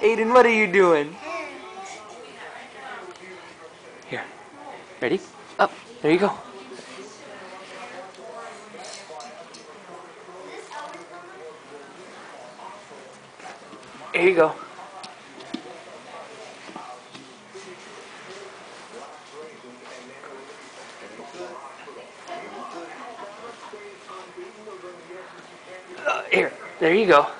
Aiden, what are you doing? Here. Ready? Up. There you go. Here you go. Uh, here. There you go.